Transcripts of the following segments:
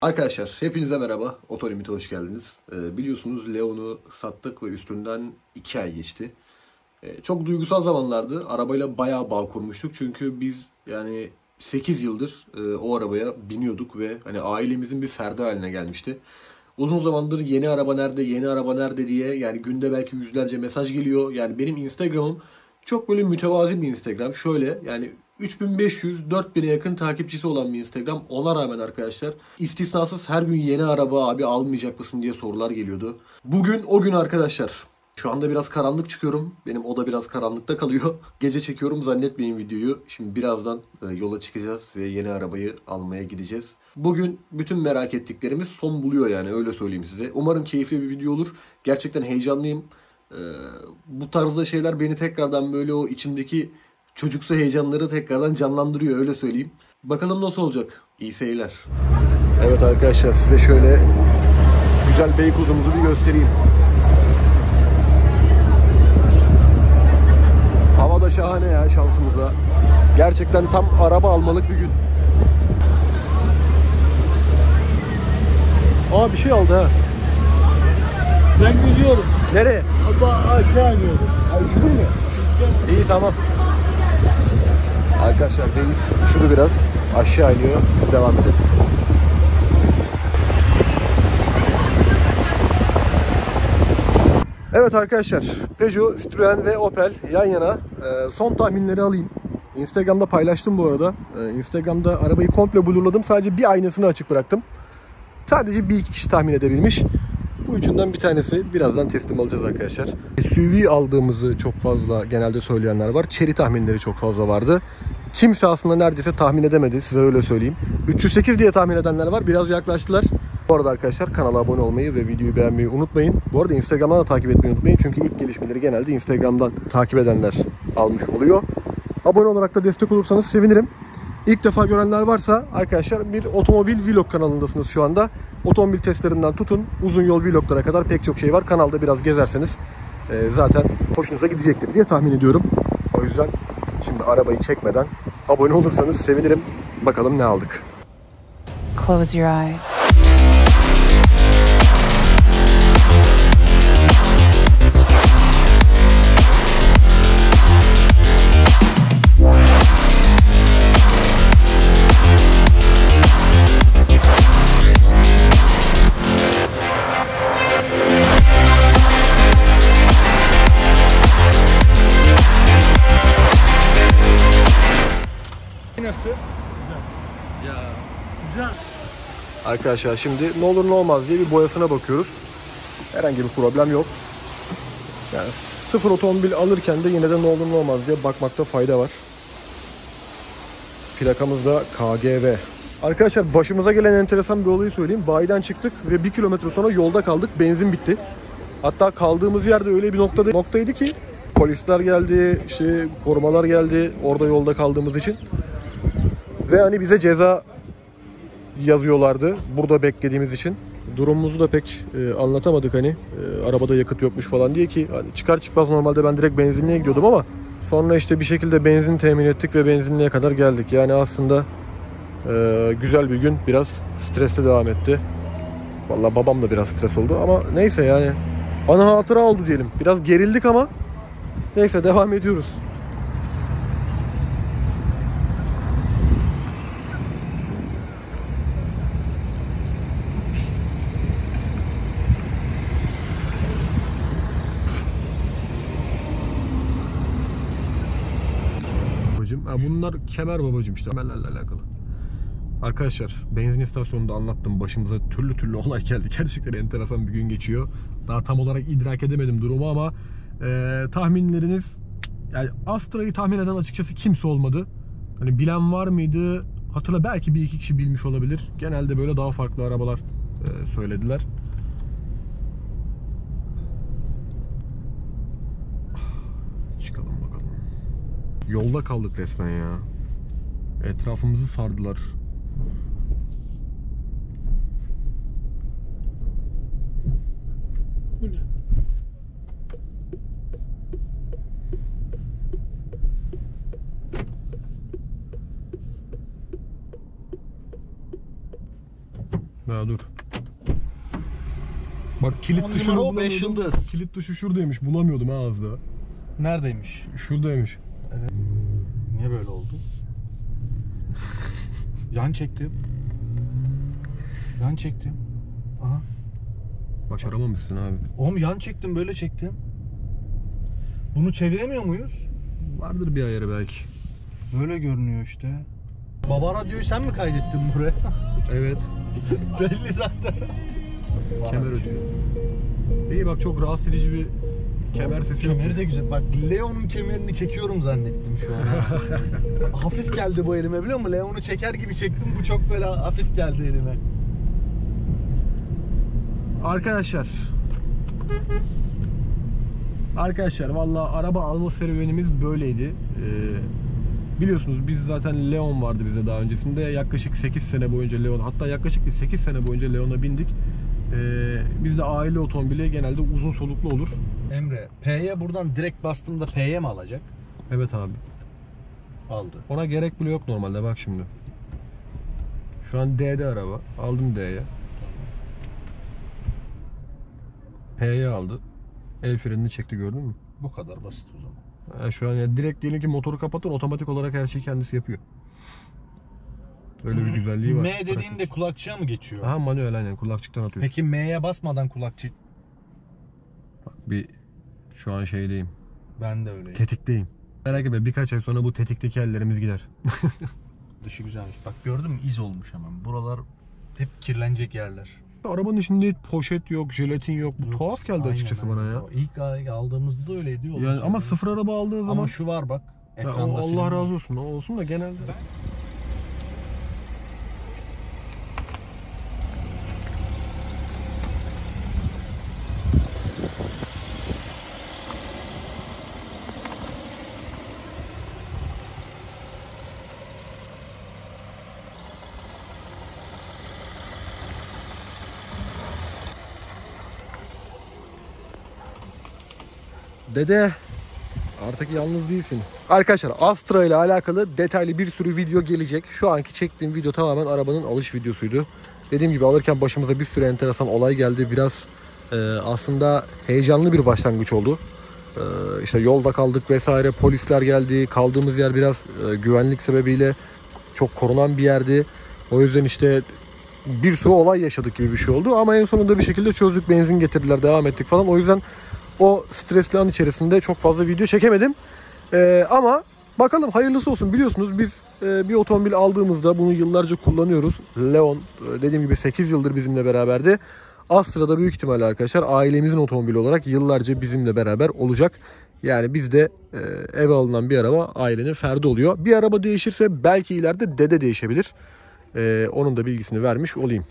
Arkadaşlar hepinize merhaba. Otolimit'e hoş geldiniz. Ee, biliyorsunuz Leon'u sattık ve üstünden 2 ay geçti. Ee, çok duygusal zamanlardı. Arabayla bayağı bağ kurmuştuk. Çünkü biz yani 8 yıldır e, o arabaya biniyorduk ve hani ailemizin bir ferdi haline gelmişti. Uzun zamandır yeni araba nerede, yeni araba nerede diye yani günde belki yüzlerce mesaj geliyor. Yani benim Instagram'ım çok böyle mütevazi bir Instagram. Şöyle yani 3500-4000'e yakın takipçisi olan bir Instagram. Ona rağmen arkadaşlar istisnasız her gün yeni araba abi almayacak mısın diye sorular geliyordu. Bugün o gün arkadaşlar. Şu anda biraz karanlık çıkıyorum. Benim oda biraz karanlıkta kalıyor. Gece çekiyorum zannetmeyin videoyu. Şimdi birazdan e, yola çıkacağız ve yeni arabayı almaya gideceğiz. Bugün bütün merak ettiklerimiz son buluyor yani öyle söyleyeyim size. Umarım keyifli bir video olur. Gerçekten heyecanlıyım. Ee, bu tarzda şeyler beni tekrardan böyle o içimdeki çocuksu heyecanları tekrardan canlandırıyor öyle söyleyeyim. Bakalım nasıl olacak. İyi seyirler. Evet arkadaşlar size şöyle güzel Beykoz'umuzu bir göstereyim. Hava da şahane ya şansımıza. Gerçekten tam araba almalık bir gün. Aa bir şey aldı ha. Ben gidiyorum. Nereye? Ama aşağı iniyorum. Ha, üşüdün mü? İyi tamam. Arkadaşlar Deniz üşüdü biraz. Aşağı iniyor. Biz devam edelim. Evet arkadaşlar Peugeot, Citroen ve Opel yan yana. Ee, son tahminleri alayım. Instagram'da paylaştım bu arada. Ee, Instagram'da arabayı komple blurladım. Sadece bir aynasını açık bıraktım. Sadece bir iki kişi tahmin edebilmiş. Bu üçünden bir tanesi birazdan teslim alacağız arkadaşlar. SUV aldığımızı çok fazla genelde söyleyenler var. Chery tahminleri çok fazla vardı. Kimse aslında neredeyse tahmin edemedi size öyle söyleyeyim. 308 diye tahmin edenler var. Biraz yaklaştılar. Bu arada arkadaşlar kanala abone olmayı ve videoyu beğenmeyi unutmayın. Bu arada Instagram'dan da takip etmeyi unutmayın. Çünkü ilk gelişmeleri genelde Instagram'dan takip edenler almış oluyor. Abone olarak da destek olursanız sevinirim. İlk defa görenler varsa arkadaşlar bir otomobil vlog kanalındasınız şu anda. Otomobil testlerinden tutun uzun yol vloglara kadar pek çok şey var. Kanalda biraz gezerseniz e, zaten hoşunuza gidecektir diye tahmin ediyorum. O yüzden şimdi arabayı çekmeden abone olursanız sevinirim. Bakalım ne aldık. Close your eyes. Arkadaşlar şimdi ne olur ne olmaz diye bir boyasına bakıyoruz. Herhangi bir problem yok. Yani sıfır otomobil alırken de yine de ne olur ne olmaz diye bakmakta fayda var. Plakamız da KGV. Arkadaşlar başımıza gelen enteresan bir olayı söyleyeyim. Bayiden çıktık ve bir kilometre sonra yolda kaldık. Benzin bitti. Hatta kaldığımız yerde öyle bir noktada noktaydı ki polisler geldi, işte korumalar geldi orada yolda kaldığımız için. Ve hani bize ceza yazıyorlardı burada beklediğimiz için. Durumumuzu da pek e, anlatamadık hani. E, arabada yakıt yokmuş falan diye ki hani çıkar çıkmaz normalde ben direkt benzinliğe gidiyordum ama sonra işte bir şekilde benzin temin ettik ve benzinliğe kadar geldik. Yani aslında e, güzel bir gün biraz stresle devam etti. Vallahi babam da biraz stres oldu ama neyse yani ana hatıra oldu diyelim. Biraz gerildik ama neyse devam ediyoruz. babacım. Ha, bunlar kemer babacım işte kemerlerle alakalı. Arkadaşlar benzin istasyonunda anlattım başımıza türlü türlü olay geldi. Gerçekten enteresan bir gün geçiyor. Daha tam olarak idrak edemedim durumu ama e, tahminleriniz yani Astra'yı tahmin eden açıkçası kimse olmadı. Hani bilen var mıydı? Hatırla belki bir iki kişi bilmiş olabilir. Genelde böyle daha farklı arabalar e, söylediler. Çıkalım bakalım. Yolda kaldık resmen ya. Etrafımızı sardılar. Bu ne? Ha, Ha dur. Bak kilit On tuşunu numara o, beş bulamıyordum. yıldız. Kilit tuşu şuradaymış. Bulamıyordum ha az daha. Neredeymiş? Şuradaymış. Yan çektim. Yan çektim. Aha. Başaramamışsın abi. Oğlum yan çektim böyle çektim. Bunu çeviremiyor muyuz? Vardır bir ayarı belki. Böyle görünüyor işte. Baba radyoyu sen mi kaydettin buraya? Evet. Belli zaten. Kemer ötüyor. İyi bak çok rahatsız edici bir kemer sesi yok. Kemeri de güzel. Bak Leon'un kemerini çekiyorum zannettim şu an. ha. hafif geldi bu elime biliyor musun? Leon'u çeker gibi çektim. Bu çok böyle hafif geldi elime. Arkadaşlar. Arkadaşlar valla araba alma serüvenimiz böyleydi. Ee, biliyorsunuz biz zaten Leon vardı bize daha öncesinde. Yaklaşık 8 sene boyunca Leon hatta yaklaşık değil 8 sene boyunca Leon'a bindik. Ee, bizde aile otomobili genelde uzun soluklu olur. Emre, P'ye buradan direkt bastığımda P'ye mi alacak? Evet abi. Aldı. Ona gerek bile yok normalde bak şimdi. Şu an D'de araba. Aldım D'ye. P'ye aldı. El frenini çekti gördün mü? Bu kadar basit o zaman. Ha, şu an ya direkt diyelim ki motoru kapatın otomatik olarak her şeyi kendisi yapıyor. Öyle bir güzelliği var. M dediğinde kulakçığa mı geçiyor? Aha manuel aynen kulakçıktan atıyor. Peki M'ye basmadan kulakçık Bak bir şu an şeydeyim. ben de öyleyim. Tetikteyim. Merak etme birkaç ay sonra bu tetikteki ellerimiz gider. Dışı güzelmiş. Bak gördün mü iz olmuş hemen. Buralar hep kirlenecek yerler. Arabanın içinde poşet yok, jelatin yok. Bu Yok, tuhaf geldi aynen, açıkçası aynen. bana ya. İlk aldığımızda da öyleydi. Yani ama söyleyeyim. sıfır araba aldığın zaman Ama şu var bak. Ya Ekranda Allah razı olsun. O olsun da genelde. Dede Artık yalnız değilsin. Arkadaşlar Astra ile alakalı detaylı bir sürü video gelecek. Şu anki çektiğim video tamamen arabanın alış videosuydu. Dediğim gibi alırken başımıza bir sürü enteresan olay geldi. Biraz e, aslında heyecanlı bir başlangıç oldu. E, işte yolda kaldık vesaire. Polisler geldi. Kaldığımız yer biraz e, güvenlik sebebiyle çok korunan bir yerdi. O yüzden işte bir sürü olay yaşadık gibi bir şey oldu. Ama en sonunda bir şekilde çözdük. Benzin getirdiler. Devam ettik falan. O yüzden o stresli an içerisinde çok fazla video çekemedim. Ee, ama bakalım hayırlısı olsun. Biliyorsunuz biz e, bir otomobil aldığımızda bunu yıllarca kullanıyoruz. Leon e, dediğim gibi 8 yıldır bizimle beraberdi. Astra'da büyük ihtimalle arkadaşlar ailemizin otomobili olarak yıllarca bizimle beraber olacak. Yani bizde e, eve alınan bir araba ailenin ferdi oluyor. Bir araba değişirse belki ileride dede değişebilir. E, onun da bilgisini vermiş olayım.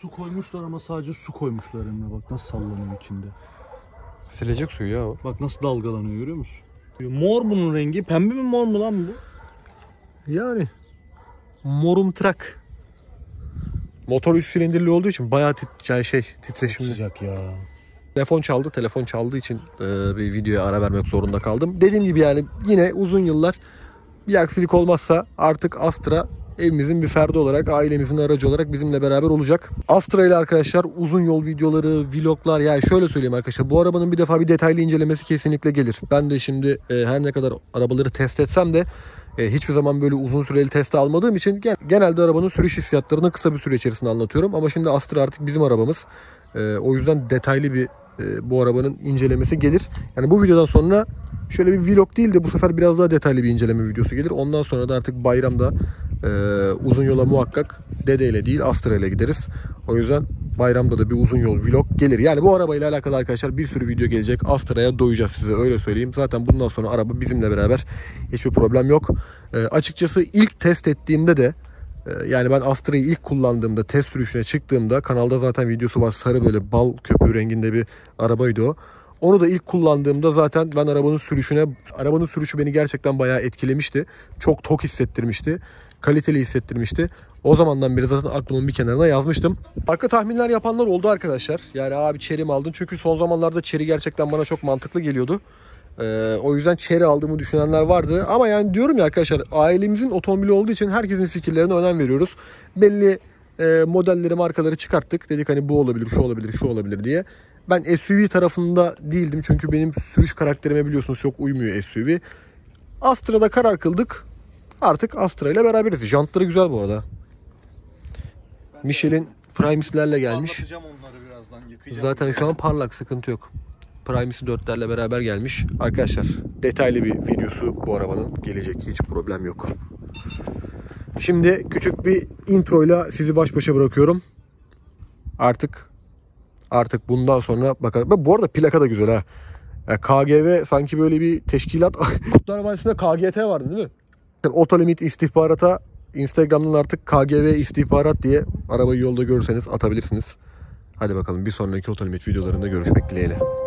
Su koymuşlar ama sadece su koymuşlar Emre bak nasıl sallanıyor içinde. Silecek suyu ya o. Bak nasıl dalgalanıyor görüyor musun? Mor bunun rengi. Pembe mi mor mu lan bu? Yani morumtrak. Motor üst silindirli olduğu için bayağı tit yani şey titreşimli. Sıcak ya. Telefon çaldı. Telefon çaldığı için e, bir videoya ara vermek zorunda kaldım. Dediğim gibi yani yine uzun yıllar bir aksilik olmazsa artık Astra evimizin bir ferdi olarak, ailemizin aracı olarak bizimle beraber olacak. Astra ile arkadaşlar uzun yol videoları, vloglar yani şöyle söyleyeyim arkadaşlar bu arabanın bir defa bir detaylı incelemesi kesinlikle gelir. Ben de şimdi e, her ne kadar arabaları test etsem de e, hiçbir zaman böyle uzun süreli teste almadığım için gen- genelde arabanın sürüş hissiyatlarını kısa bir süre içerisinde anlatıyorum. Ama şimdi Astra artık bizim arabamız. E, o yüzden detaylı bir e, bu arabanın incelemesi gelir. Yani bu videodan sonra şöyle bir vlog değil de bu sefer biraz daha detaylı bir inceleme videosu gelir. Ondan sonra da artık bayramda e, uzun yola muhakkak Dede ile değil Astra ile gideriz. O yüzden bayramda da bir uzun yol vlog gelir. Yani bu arabayla alakalı arkadaşlar bir sürü video gelecek. Astra'ya doyacağız size öyle söyleyeyim. Zaten bundan sonra araba bizimle beraber hiçbir problem yok. E, açıkçası ilk test ettiğimde de e, yani ben Astra'yı ilk kullandığımda test sürüşüne çıktığımda kanalda zaten videosu var. Sarı böyle bal köpüğü renginde bir arabaydı o. Onu da ilk kullandığımda zaten ben arabanın sürüşüne, arabanın sürüşü beni gerçekten bayağı etkilemişti. Çok tok hissettirmişti. Kaliteli hissettirmişti. O zamandan beri zaten aklımın bir kenarına yazmıştım. Arka tahminler yapanlar oldu arkadaşlar. Yani abi çeri mi aldın? Çünkü son zamanlarda çeri gerçekten bana çok mantıklı geliyordu. Ee, o yüzden çeri aldığımı düşünenler vardı. Ama yani diyorum ya arkadaşlar ailemizin otomobili olduğu için herkesin fikirlerine önem veriyoruz. Belli e, modelleri markaları çıkarttık. Dedik hani bu olabilir, şu olabilir, şu olabilir diye. Ben SUV tarafında değildim çünkü benim sürüş karakterime biliyorsunuz çok uymuyor SUV. Astra'da karar kıldık. Artık Astra ile beraberiz. Jantları güzel bu arada. Michelin Primus'lerle gelmiş. Zaten şu an parlak sıkıntı yok. Primus'i 4'lerle beraber gelmiş. Arkadaşlar detaylı bir videosu bu arabanın gelecek. Hiç problem yok. Şimdi küçük bir introyla sizi baş başa bırakıyorum. Artık artık bundan sonra bakalım. Bu arada plaka da güzel ha. KGV sanki böyle bir teşkilat. Kurtlar Vadisi'nde KGT vardı değil mi? Otolimit istihbarata Instagram'dan artık KGV istihbarat diye arabayı yolda görürseniz atabilirsiniz. Hadi bakalım bir sonraki otolimit videolarında görüşmek dileğiyle.